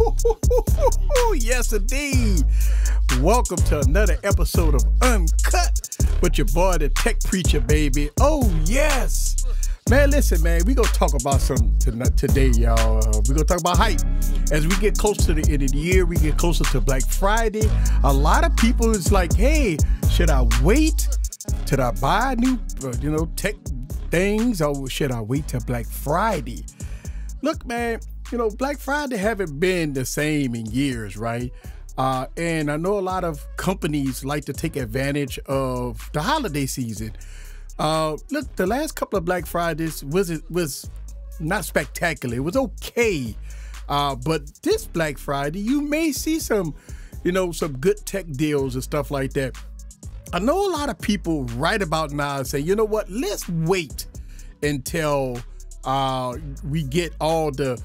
yes, indeed. Welcome to another episode of Uncut with your boy, the tech preacher, baby. Oh, yes. Man, listen, man, we gonna talk about some today, y'all. Uh, we gonna talk about hype. As we get close to the end of the year, we get closer to Black Friday. A lot of people is like, hey, should I wait? Should I buy new, uh, you know, tech things, or should I wait till Black Friday? Look, man, you know, Black Friday haven't been the same in years, right? Uh, and I know a lot of companies like to take advantage of the holiday season. Uh, look, the last couple of Black Fridays was it was not spectacular. It was okay, uh, but this Black Friday you may see some, you know, some good tech deals and stuff like that. I know a lot of people right about now say, you know what, let's wait until uh, we get all the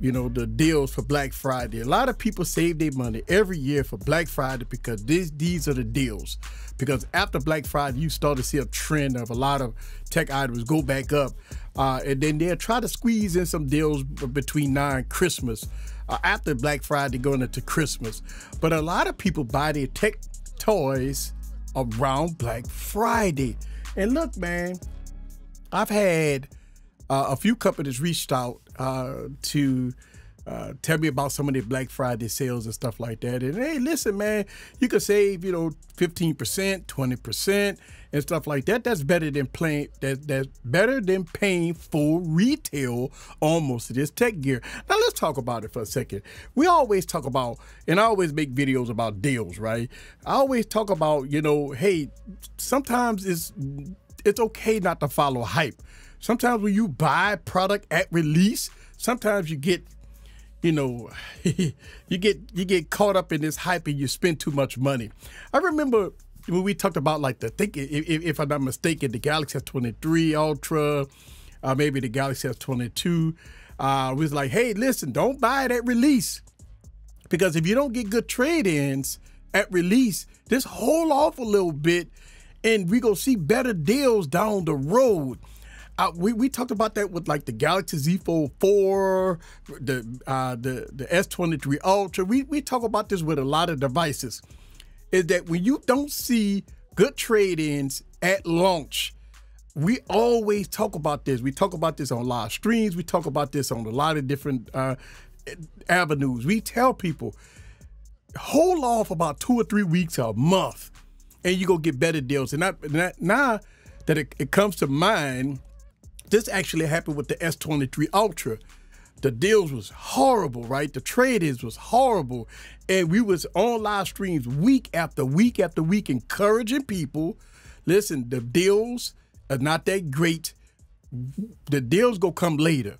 you know, the deals for Black Friday. A lot of people save their money every year for Black Friday because these these are the deals. Because after Black Friday, you start to see a trend of a lot of tech items go back up, uh, and then they'll try to squeeze in some deals between now and Christmas. Uh, after Black Friday, going into Christmas, but a lot of people buy their tech toys around Black Friday. And look, man, I've had uh, a few companies reached out uh, to uh, tell me about some of their Black Friday sales and stuff like that. And hey, listen, man, you could save, you know, 15%, 20% and stuff like that. That's better than playing that that's better than paying full retail on most of this tech gear. Now let's talk about it for a second. We always talk about and I always make videos about deals, right? I always talk about, you know, hey, sometimes it's it's okay not to follow hype. Sometimes when you buy product at release, sometimes you get, you know, you get you get caught up in this hype and you spend too much money. I remember when we talked about like the think if, if I'm not mistaken, the Galaxy S23 Ultra, uh, maybe the Galaxy S22. Uh, was like, hey, listen, don't buy it at release because if you don't get good trade-ins at release, just hold off a little bit, and we gonna see better deals down the road we, we talked about that with like the Galaxy Z Fold 4, the uh, the the S23 Ultra. We we talk about this with a lot of devices. Is that when you don't see good trade-ins at launch, we always talk about this. We talk about this on live streams. We talk about this on a lot of different uh, avenues. We tell people hold off about two or three weeks or a month, and you go get better deals. And that, now that it, it comes to mind this actually happened with the S23 Ultra. The deals was horrible, right? The trade-ins was horrible. And we was on live streams week after week after week encouraging people, listen, the deals are not that great. The deals go come later.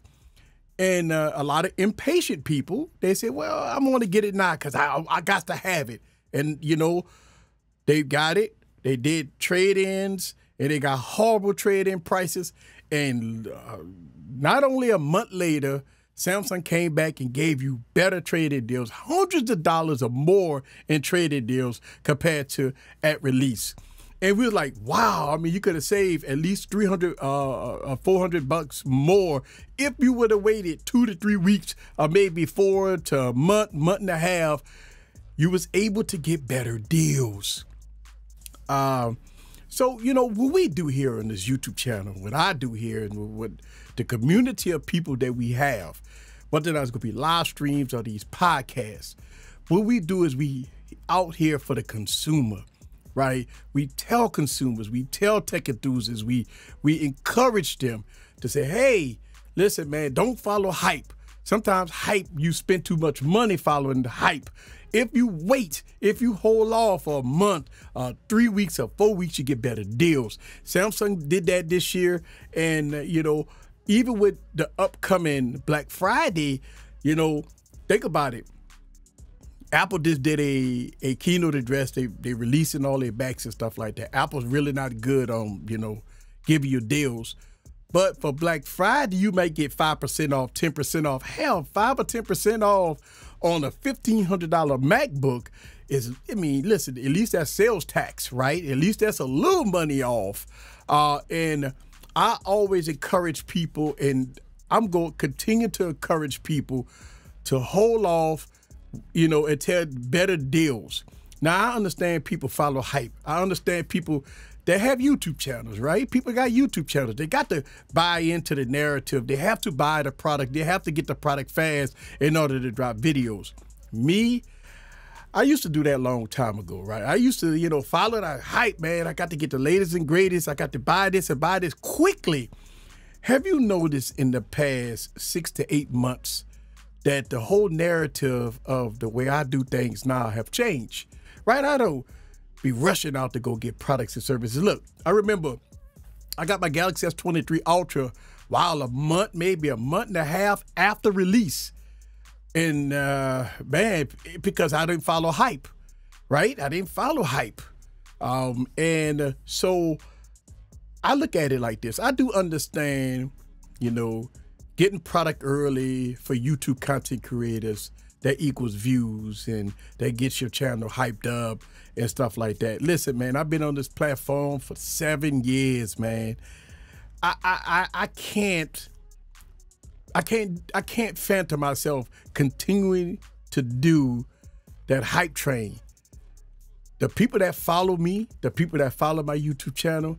And uh, a lot of impatient people, they say, well, I'm going to get it now because I, I got to have it. And, you know, they got it. They did trade-ins and they got horrible trade-in prices. And uh, not only a month later, Samsung came back and gave you better traded deals, hundreds of dollars or more in traded deals compared to at release. And we were like, wow, I mean, you could have saved at least 300, uh, uh 400 bucks more if you would have waited two to three weeks or maybe four to a month, month and a half. You was able to get better deals. Um, so, you know, what we do here on this YouTube channel, what I do here, and what the community of people that we have, whether that's going to be live streams or these podcasts, what we do is we out here for the consumer, right? We tell consumers, we tell tech enthusiasts, we we encourage them to say, hey, listen, man, don't follow hype. Sometimes hype, you spend too much money following the hype. If you wait, if you hold off for a month, uh, three weeks or four weeks, you get better deals. Samsung did that this year, and uh, you know, even with the upcoming Black Friday, you know, think about it. Apple just did a, a keynote address. They they releasing all their Macs and stuff like that. Apple's really not good on you know giving you deals. But for Black Friday, you may get 5% off, 10% off. Hell, 5 or 10% off on a $1,500 MacBook is, I mean, listen, at least that's sales tax, right? At least that's a little money off. Uh, and I always encourage people, and I'm going to continue to encourage people to hold off, you know, until better deals. Now I understand people follow hype. I understand people that have YouTube channels, right? People got YouTube channels. They got to buy into the narrative. They have to buy the product. They have to get the product fast in order to drop videos. Me, I used to do that long time ago, right? I used to, you know, follow that hype, man. I got to get the latest and greatest. I got to buy this and buy this quickly. Have you noticed in the past six to eight months that the whole narrative of the way I do things now have changed? Right? I don't be rushing out to go get products and services. Look, I remember I got my Galaxy S23 Ultra while a month, maybe a month and a half after release and uh, man, because I didn't follow hype, right? I didn't follow hype, um, and uh, so I look at it like this. I do understand, you know, getting product early for YouTube content creators that equals views and that gets your channel hyped up and stuff like that. Listen, man, I've been on this platform for seven years, man. I I I, I can't I can't I can't phantom myself continuing to do that hype train. The people that follow me, the people that follow my YouTube channel,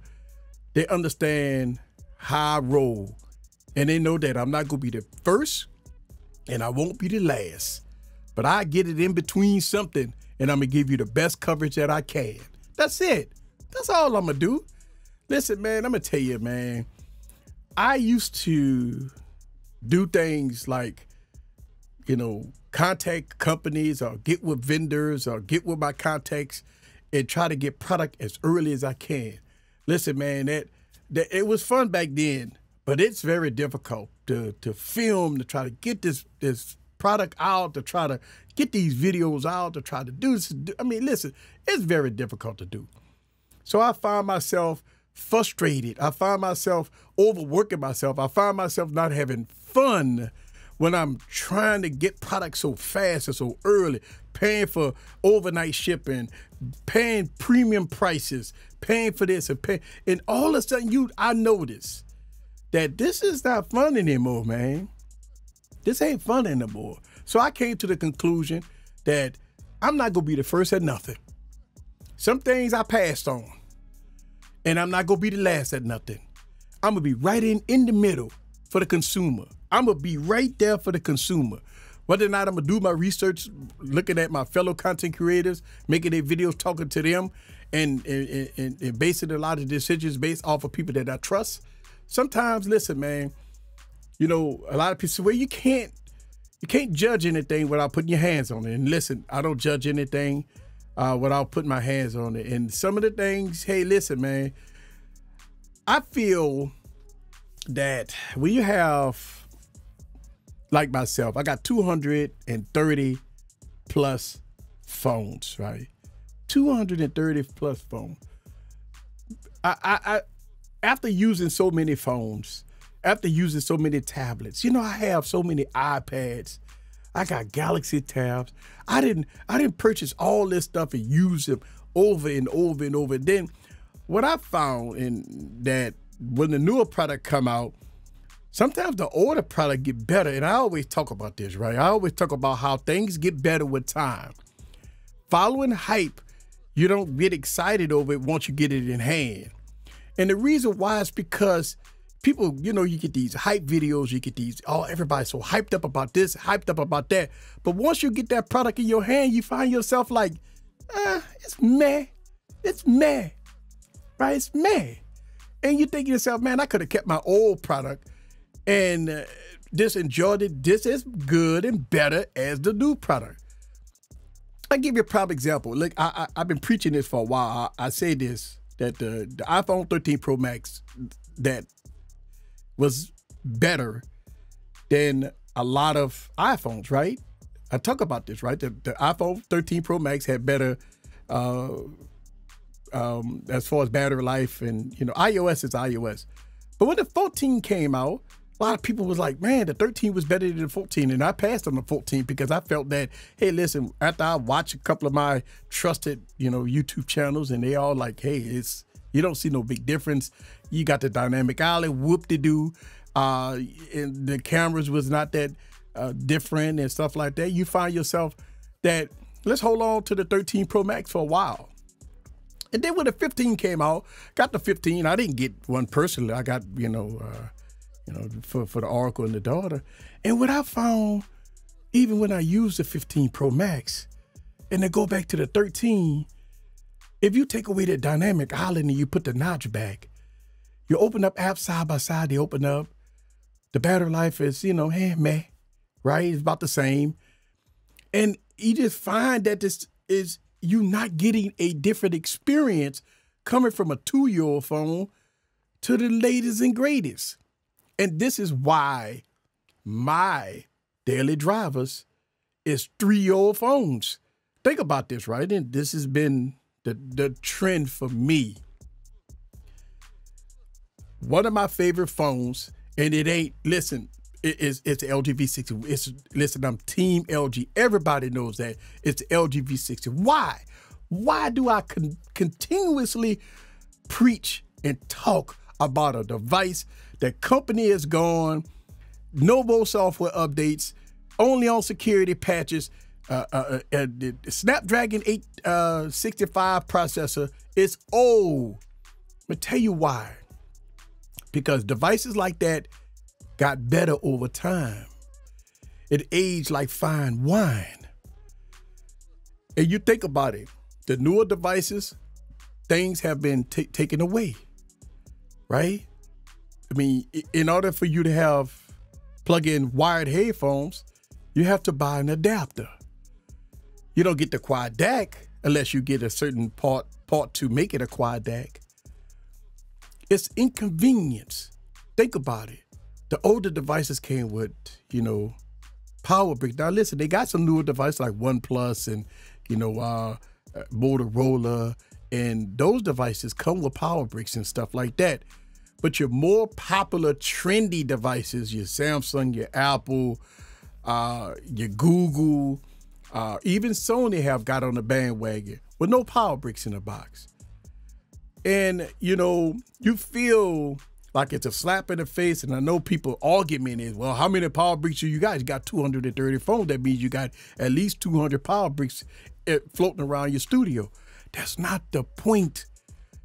they understand how I roll. And they know that I'm not gonna be the first and I won't be the last. But I get it in between something and I'm gonna give you the best coverage that I can. That's it. That's all I'm gonna do. Listen, man, I'm gonna tell you, man. I used to do things like, you know, contact companies or get with vendors or get with my contacts and try to get product as early as I can. Listen, man, that, that it was fun back then, but it's very difficult to to film to try to get this this product out to try to get these videos out to try to do this. I mean, listen, it's very difficult to do. So I find myself frustrated. I find myself overworking myself. I find myself not having fun when I'm trying to get products so fast and so early, paying for overnight shipping, paying premium prices, paying for this and pay, and all of a sudden you I notice that this is not fun anymore, man. This ain't fun anymore. So I came to the conclusion that I'm not gonna be the first at nothing. Some things I passed on, and I'm not gonna be the last at nothing. I'm gonna be right in in the middle for the consumer. I'm gonna be right there for the consumer. Whether or not I'm gonna do my research, looking at my fellow content creators, making their videos, talking to them, and and, and, and basing a lot of decisions based off of people that I trust. Sometimes, listen, man, you know, a lot of people say, well, you can't you can't judge anything without putting your hands on it. And listen, I don't judge anything uh, without putting my hands on it. And some of the things, hey, listen, man, I feel that when you have like myself, I got 230 plus phones, right? 230 plus phones. I, I, I, after using so many phones, after using so many tablets, you know, I have so many iPads. I got Galaxy tabs. I didn't, I didn't purchase all this stuff and use them over and over and over. Then, what I found in that when the newer product come out, sometimes the older product get better. And I always talk about this, right? I always talk about how things get better with time. Following hype, you don't get excited over it once you get it in hand. And the reason why is because people, you know, you get these hype videos, you get these, oh, everybody's so hyped up about this, hyped up about that. But once you get that product in your hand, you find yourself like, ah, it's meh. It's meh. Right? It's meh. And you think to yourself, man, I could have kept my old product and uh, just enjoyed it just as good and better as the new product. I give you a prime example. Look, I, I have been preaching this for a while. I, I say this that the the iPhone 13 Pro Max that was better than a lot of iPhones, right? I talk about this, right? The, the iPhone 13 Pro Max had better uh, um, as far as battery life and you know iOS is iOS. But when the 14 came out, a lot of people was like, man, the 13 was better than the 14. And I passed on the 14 because I felt that, hey, listen, after I watch a couple of my trusted, you know, YouTube channels and they all like, hey, it's, you don't see no big difference. You got the dynamic island, whoop de doo. Uh, and the cameras was not that uh, different and stuff like that, you find yourself that let's hold on to the 13 Pro Max for a while. And then when the 15 came out, got the 15. I didn't get one personally. I got you know, uh, you know, for for the Oracle and the daughter. And what I found, even when I used the 15 Pro Max, and then go back to the 13, if you take away the dynamic island and you put the notch back, you open up apps side by side. They open up. The battery life is you know, hey meh, right? It's about the same, and you just find that this is you not getting a different experience coming from a two year old phone to the latest and greatest. And this is why my daily drivers is three year old phones. Think about this, right? And this has been the, the trend for me. One of my favorite phones, and it ain't, listen, it's it's the LG V60. It's listen, I'm Team LG. Everybody knows that it's LG V60. Why? Why do I con- continuously preach and talk about a device that company is gone, no more software updates, only on security patches, uh, uh, uh, uh Snapdragon 865 uh, processor is old. But tell you why. Because devices like that got better over time. It aged like fine wine. And you think about it, the newer devices, things have been taken away, right? I mean, in order for you to have plug in wired headphones, you have to buy an adapter. You don't get the quad DAC unless you get a certain part part to make it a quad DAC. It's inconvenience. Think about it the older devices came with, you know, power brick. Now listen, they got some newer devices like OnePlus and, you know, uh, uh, Motorola, and those devices come with power bricks and stuff like that. But your more popular, trendy devices, your Samsung, your Apple, uh, your Google, uh, even Sony have got on the bandwagon with no power bricks in the box. And, you know, you feel like it's a slap in the face. And I know people argument is, well, how many power bricks do you got? You got 230 phones. That means you got at least 200 power bricks eh, floating around your studio. That's not the point.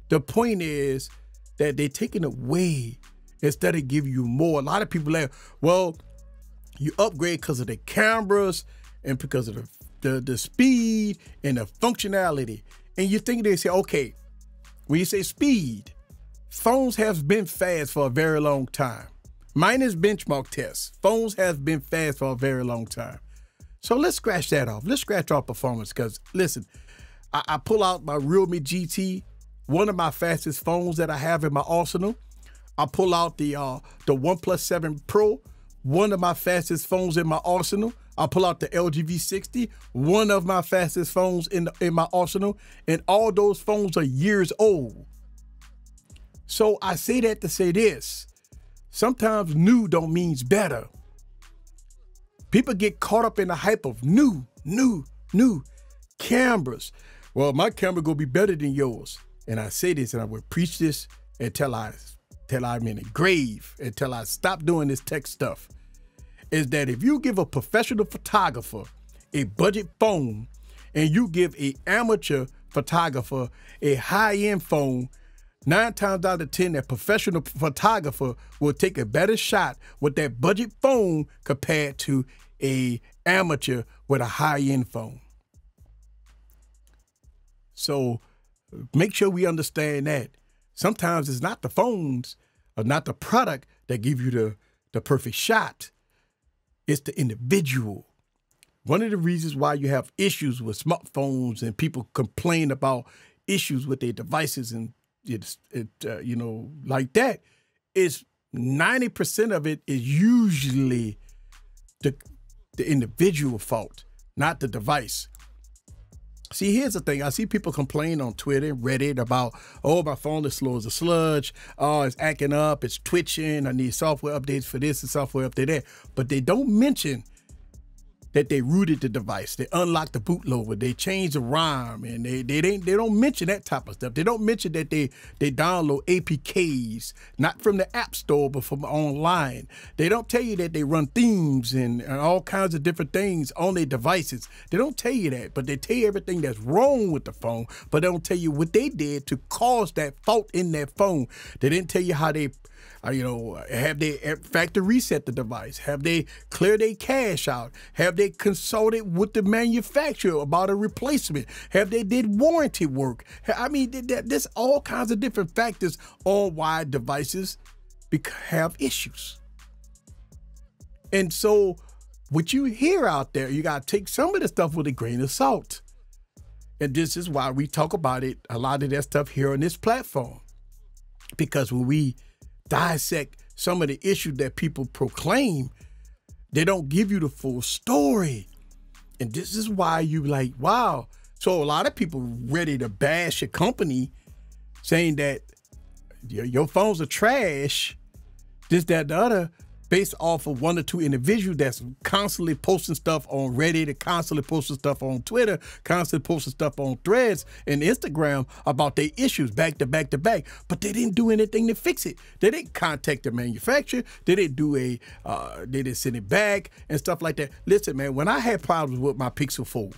The point is that they're taking away instead of giving you more. A lot of people like, well, you upgrade because of the cameras and because of the, the, the speed and the functionality. And you think they say, okay, when you say speed, phones have been fast for a very long time. Minus benchmark tests. Phones have been fast for a very long time. So let's scratch that off. Let's scratch off performance because listen, I, I, pull out my Realme GT, one of my fastest phones that I have in my arsenal. I pull out the uh, the OnePlus 7 Pro, one of my fastest phones in my arsenal. I pull out the LG V60, one of my fastest phones in the, in my arsenal, and all those phones are years old. So I say that to say this. Sometimes new don't means better. People get caught up in the hype of new, new, new cameras. Well, my camera gonna be better than yours. And I say this and I will preach this until I till I'm in the grave, until I stop doing this tech stuff. Is that if you give a professional photographer a budget phone and you give a amateur photographer a high-end phone Nine times out of ten, that professional photographer will take a better shot with that budget phone compared to a amateur with a high-end phone. So make sure we understand that. Sometimes it's not the phones or not the product that give you the, the perfect shot. It's the individual. One of the reasons why you have issues with smartphones and people complain about issues with their devices and it's it uh, you know like that is 90% of it is usually the the individual fault not the device see here's the thing. I see people complain on twitter reddit about oh my phone is slow as a sludge. Oh it's acting up. It's twitching. I need software updates for this and software update that. But they don't mention that they rooted the device, they unlocked the bootloader, they changed the ROM, and they they they, they don't mention that type of stuff. They don't mention that they they download APKs not from the app store but from online. They don't tell you that they run themes and, and all kinds of different things on their devices. They don't tell you that, but they tell you everything that's wrong with the phone, but they don't tell you what they did to cause that fault in that phone. They didn't tell you how they uh, you know, have they factory reset the device? Have they cleared their cache out? Have they consulted with the manufacturer about a replacement? Have they did warranty work? I mean, there's all kinds of different factors on why devices have issues. And so, what you hear out there, you got to take some of the stuff with a grain of salt. And this is why we talk about it, a lot of that stuff here on this platform. Because when we dissect some of the issues that people proclaim, they don't give you the full story. And this is why you like, wow. So a lot of people ready to bash a company saying that your phones are trash, this, that, the other based off of one or two individuals that's constantly posting stuff on Reddit, constantly posting stuff on Twitter, constantly posting stuff on Threads and Instagram about their issues back to back to back. But they didn't do anything to fix it. They didn't contact the manufacturer. They didn't do a. Uh, they didn't send it back and stuff like that. Listen, man, when I had problems with my Pixel 4.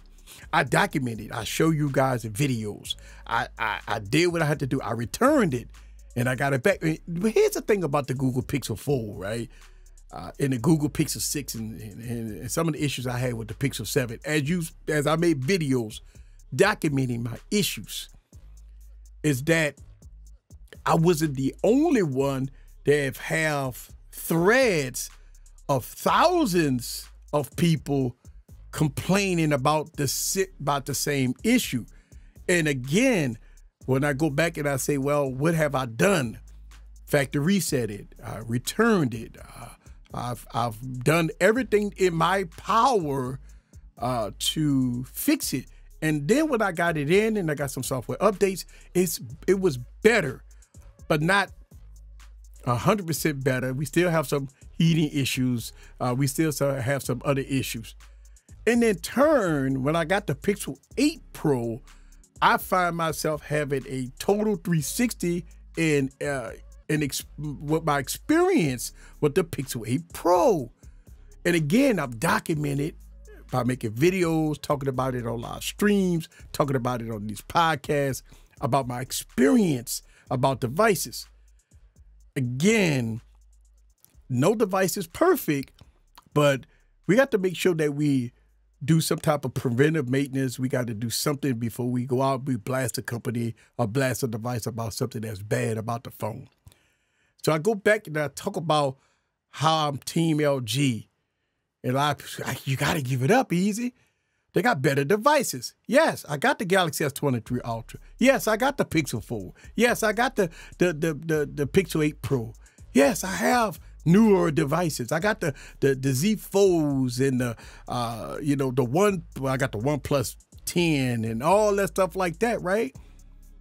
I documented. I show you guys the videos. I, I I did what I had to do. I returned it and I got it back. But here's the thing about the Google Pixel 4, right? Uh, in the Google Pixel 6 and, and, and, some of the issues I had with the Pixel 7 as you as I made videos documenting my issues is that I wasn't the only one that have threads of thousands of people complaining about the about the same issue. And again, when I go back and I say, well, what have I done? Factory reset it, I returned it, uh, I've I've done everything in my power uh, to fix it. And then when I got it in and I got some software updates, it's it was better, but not hundred percent better. We still have some heating issues. Uh, we still have some other issues. And in turn, when I got the Pixel 8 Pro, I find myself having a total 360 and uh, and ex- my experience with the Pixel 8 Pro. And again, I've documented by making videos, talking about it on live streams, talking about it on these podcasts, about my experience about devices. Again, no device is perfect, but we got to make sure that we do some type of preventive maintenance. We got to do something before we go out. We blast a company or blast a device about something that's bad about the phone. So I go back and I talk about how I'm Team LG. And I, you got to give it up easy. They got better devices. Yes, I got the Galaxy S23 Ultra. Yes, I got the Pixel 4. Yes, I got the the the the, the Pixel 8 Pro. Yes, I have newer devices. I got the the, the Z Folds and the uh you know the one I got the One Plus 10 and all that stuff like that, right?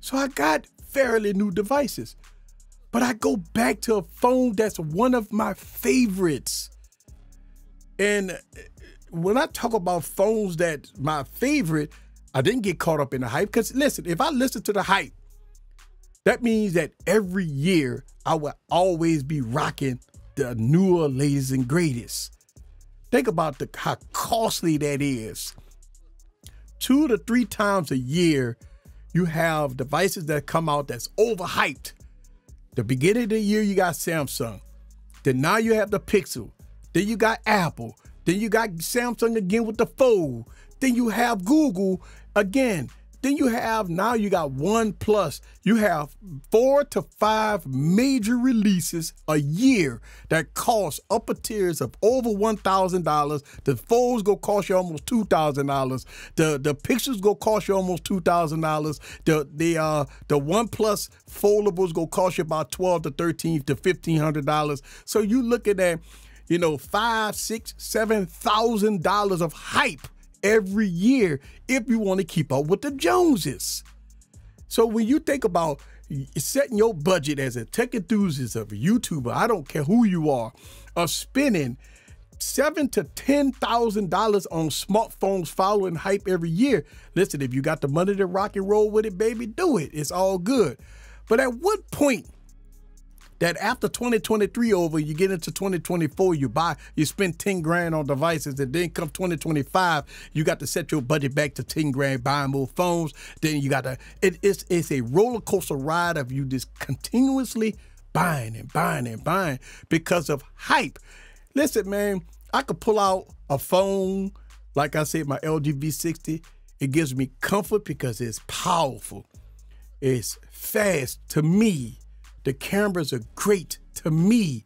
So I got fairly new devices. But I go back to a phone that's one of my favorites. And uh, when I talk about phones that my favorite, I didn't get caught up in the hype. Because listen, if I listen to the hype, that means that every year I will always be rocking the newer, latest, and greatest. Think about the how costly that is. Two to three times a year, you have devices that come out that's overhyped the beginning of the year, you got Samsung. Then now you have the Pixel. Then you got Apple. Then you got Samsung again with the Fold. Then you have Google again. Then you have now you got One Plus. You have four to five major releases a year that cost upper tiers of over one thousand dollars. The folds go cost you almost two thousand dollars. The the Pixels go cost you almost two thousand dollars. The the uh the One Plus foldables go cost you about twelve to thirteen to fifteen hundred dollars. So you looking at you know five, six, seven thousand dollars of hype every year if you want to keep up with the Joneses. So when you think about setting your budget as a tech enthusiast of a YouTuber, I don't care who you are, of spending seven to ten thousand dollars on smartphones following hype every year. Listen, if you got the money to rock and roll with it, baby, do it. It's all good. But at what point that after 2023 over, you get into 2024, you buy, you spend 10 grand on devices, and then come 2025, you got to set your budget back to 10 grand buying more phones. Then you got to, it, it's, it's a roller coaster ride of you just continuously buying and buying and buying because of hype. Listen, man, I could pull out a phone, like I said, my LG V60. It gives me comfort because it's powerful. It's fast to me. The cameras are great to me.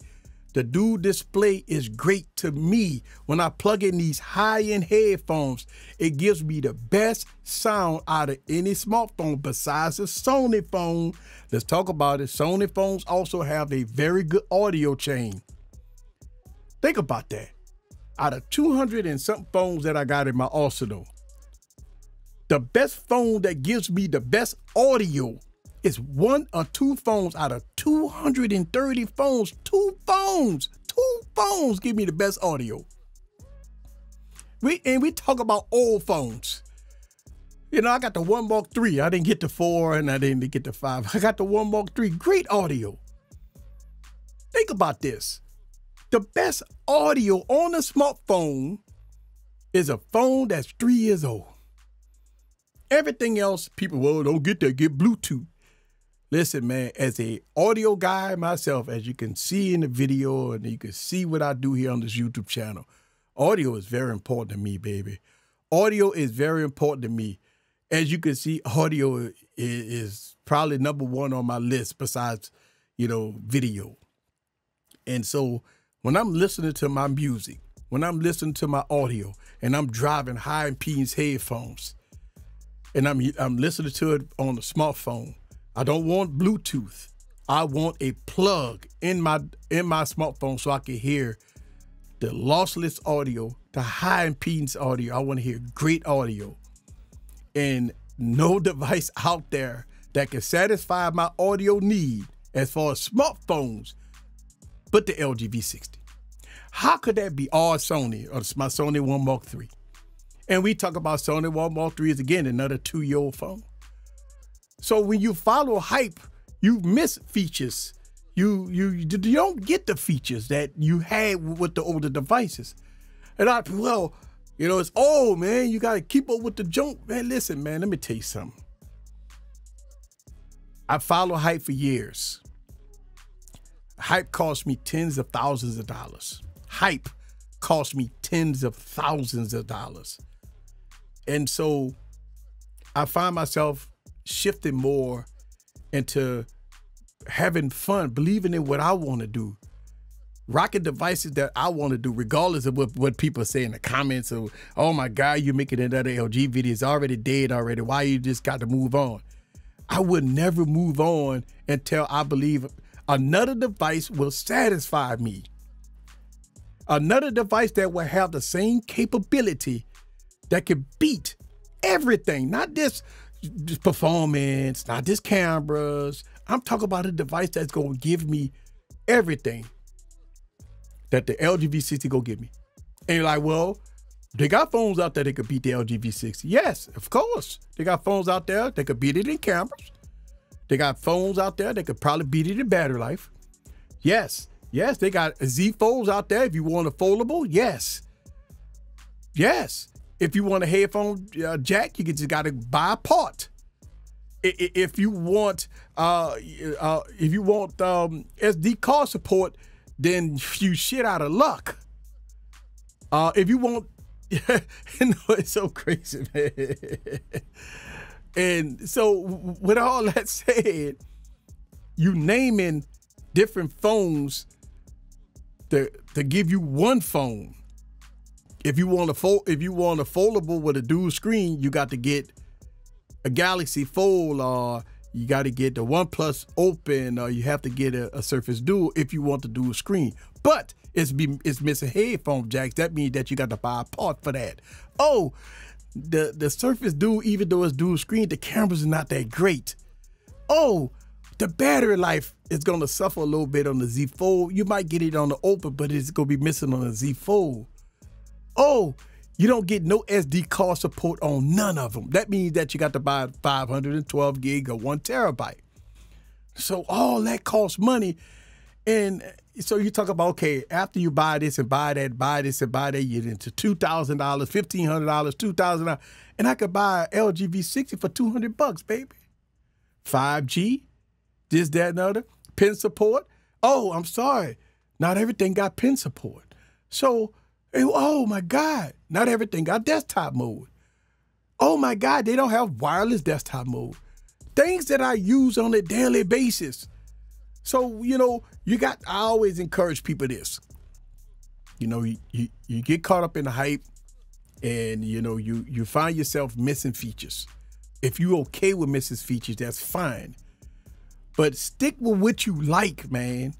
The dual display is great to me. When I plug in these high-end headphones, it gives me the best sound out of any smartphone besides the Sony phone. Let's talk about it. Sony phones also have a very good audio chain. Think about that. Out of 200 and some phones that I got in my arsenal, the best phone that gives me the best audio is one or two phones out of 230 phones. Two phones, two phones give me the best audio. We and we talk about old phones. You know, I got the one Mark three. I didn't get the four, and I didn't get the five. I got the one Mark three. Great audio. Think about this. The best audio on a smartphone is a phone that's three years old. Everything else, people, well, don't get that, get Bluetooth. Listen, man, as a audio guy myself, as you can see in the video and you can see what I do here on this YouTube channel, audio is very important to me, baby. Audio is very important to me. As you can see, audio is, probably number one on my list besides, you know, video. And so when I'm listening to my music, when I'm listening to my audio, and I'm driving high impedance headphones, and I'm I'm listening to it on the smartphone, I don't want Bluetooth. I want a plug in my in my smartphone so I can hear the lossless audio, the high impedance audio. I want to hear great audio. And no device out there that can satisfy my audio need as far as smartphones but the LG V60. How could that be all Sony or my Sony One Mark III? And we talk about Sony One Mark III is again another two-year-old phone. So when you follow hype, you miss features. You you you don't get the features that you had with the older devices. And I well, you know, it's old, man. You gotta keep up with the junk. Man, listen, man, let me tell you something. I follow hype for years. Hype cost me tens of thousands of dollars. Hype cost me tens of thousands of dollars. And so I find myself shifting more into having fun, believing in what I want to do, rocking devices that I want to do, regardless of what, what people say in the comments of, oh my God, you're making another LG video. It's already dead already. Why you just got to move on? I would never move on until I believe another device will satisfy me. Another device that will have the same capability that can beat everything, not just just performance, not just cameras. I'm talking about a device that's gonna give me everything that the LG V60 go give me. And you're like, well, they got phones out there that could beat the LG V60. Yes, of course. They got phones out there that could beat it in cameras. They got phones out there that could probably beat it in battery life. Yes, yes, they got Z folds out there if you want a foldable. Yes, yes. If you want a headphone uh, jack, you just got to buy a part. If you want, uh, uh, if you want um, SD card support, then you shit out of luck. Uh, if you want, know, it's so crazy, man. and so, with all that said, you naming different phones to to give you one phone if you want a fold, if you want a foldable with a dual screen, you got to get a Galaxy Fold, or you got to get the OnePlus Open, or you have to get a, a Surface Duo if you want the dual screen. But it's be it's missing headphone jacks. That means that you got to buy a part for that. Oh, the the Surface Duo, even though it's dual screen, the cameras are not that great. Oh, the battery life is gonna suffer a little bit on the Z Fold. You might get it on the Open, but it's gonna be missing on the Z Fold. Oh, you don't get no SD card support on none of them. That means that you got to buy 512 gig or one terabyte. So all that costs money. And so you talk about, okay, after you buy this and buy that, buy this and buy that, you get into $2,000, $1,500, $2,000. And I could buy LG V60 for 200 bucks, baby. 5G, this, that, and other. Pin support. Oh, I'm sorry. Not everything got pin support. So oh my God, not everything got desktop mode. Oh my God, they don't have wireless desktop mode. Things that I use on a daily basis. So, you know, you got, I always encourage people this. You know, you, you, you get caught up in the hype and, you know, you, you find yourself missing features. If you're okay with missing features, that's fine. But stick with what you like, man.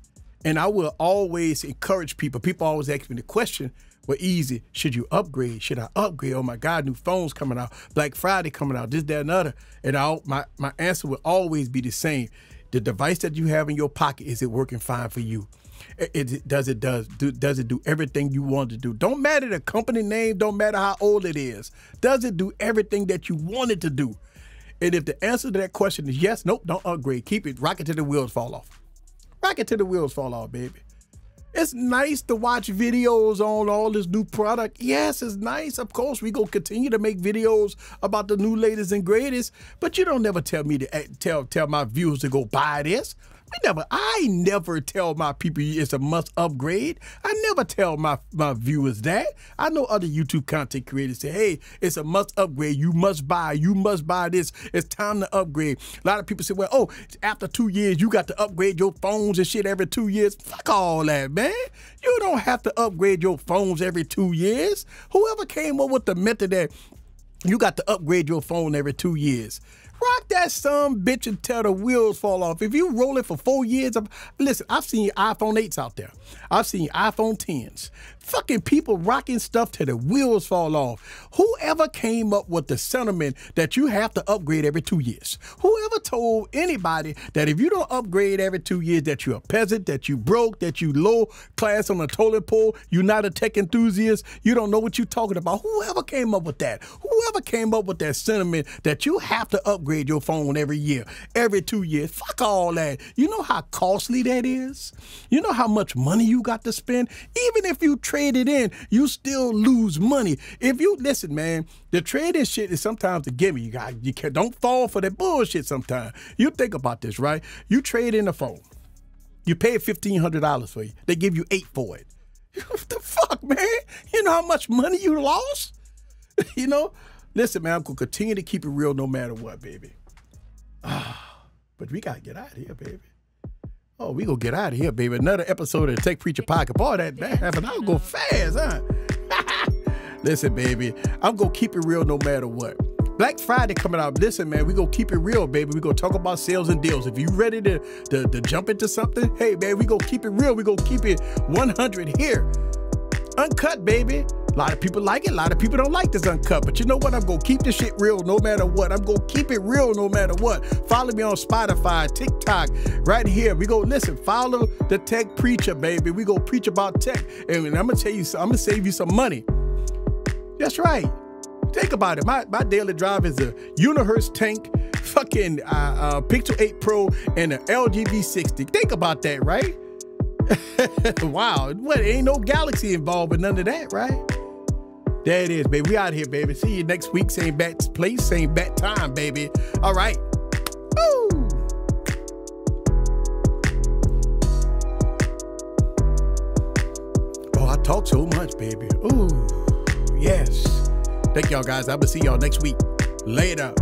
And I will always encourage people. People always ask me the question, were easy. Should you upgrade? Should I upgrade? Oh my God, new phones coming out, Black Friday coming out, this, that, and other. And I'll, my, my answer will always be the same. The device that you have in your pocket, is it working fine for you? It, it, does it does do, does it do everything you want to do? Don't matter the company name, don't matter how old it is. Does it do everything that you want it to do? And if the answer to that question is yes, nope, don't upgrade. Keep it, rock it till the wheels fall off. Rock it till the wheels fall off, baby. It's nice to watch videos on all this new product. Yes, it's nice. Of course, we gonna continue to make videos about the new latest and greatest. But you don't never tell me to eh, tell tell my viewers to go buy this. We never, I never tell my people it's a must upgrade. I never tell my, my viewers that. I know other YouTube content creators say, hey, it's a must upgrade. You must buy. You must buy this. It's time to upgrade. A lot of people say, well, oh, after two years, you got to upgrade your phones and shit every two years. Fuck all that, man. You don't have to upgrade your phones every two years. Whoever came up with the method that you got to upgrade your phone every two years. Rock that some bitch until the wheels fall off. If you roll it for four years, listen, I've seen iPhone 8s out there. I've seen iPhone 10s. Fucking people rocking stuff till the wheels fall off. Whoever came up with the sentiment that you have to upgrade every two years? Whoever told anybody that if you don't upgrade every two years, that you're a peasant, that you broke, that you low class on the toilet pole, you're not a tech enthusiast, you don't know what you're talking about? Whoever came up with that? Whoever came up with that sentiment that you have to upgrade your phone every year, every two years? Fuck all that. You know how costly that is? You know how much money you got to spend? Even if you trade it in, you still lose money. If you listen, man, the trading shit is sometimes a gimme. You got you can don't fall for that bullshit sometimes. You think about this, right? You trade in a phone. You pay fifteen hundred dollars for it. They give you eight for it. what the fuck, man? You know how much money you lost? you know? Listen, man, I'm gonna continue to keep it real no matter what, baby. But we gotta get out of here, baby. Oh, we gonna get out of here, baby. Another episode of Tech Preacher Pocket. Boy, that, that half an hour go fast, huh? Listen, baby, I'm gonna keep it real no matter what. Black Friday coming out. Listen, man, we gonna keep it real, baby. We gonna talk about sales and deals. If you ready to, to, to jump into something, hey, man, we gonna keep it real. We gonna keep it 100 here. Uncut, baby. A lot of people like it. A lot of people don't like this uncut. But you know what? I'm going to keep this shit real no matter what. I'm going to keep it real no matter what. Follow me on Spotify, TikTok, right here. We go, listen, follow the tech preacher, baby. We go preach about tech. And I'm going to tell you, I'm going to save you some money. That's right. Think about it. My, my daily drive is a Unihertz tank, fucking uh, uh, Pixel 8 Pro, and an LG V60. Think about that, right? wow. What? Ain't no Galaxy involved with none of that, right? There it is, baby. We out here, baby. See you next week. Same bat place, same bat time, baby. All right. Oh, I talk so much, baby. Ooh, yes. Thank y'all, guys. I will see y'all next week. Later.